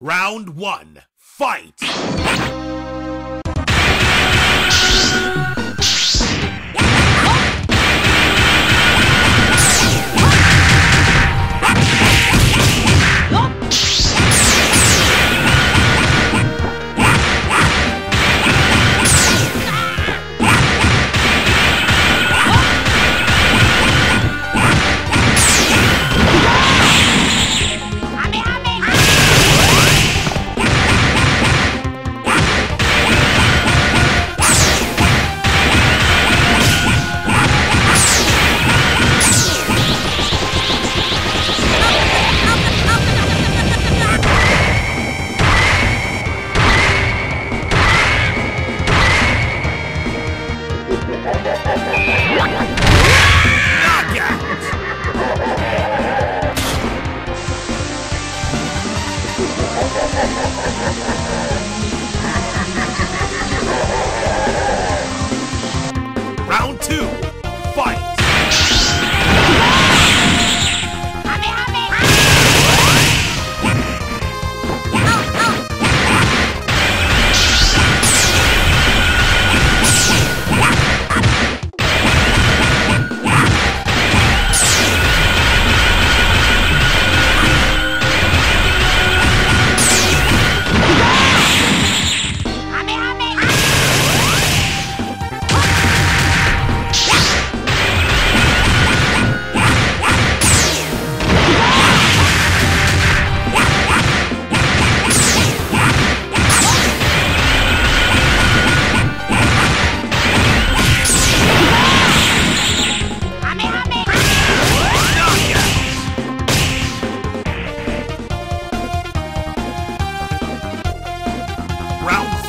Round one, fight! Round two, Round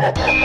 Knockout!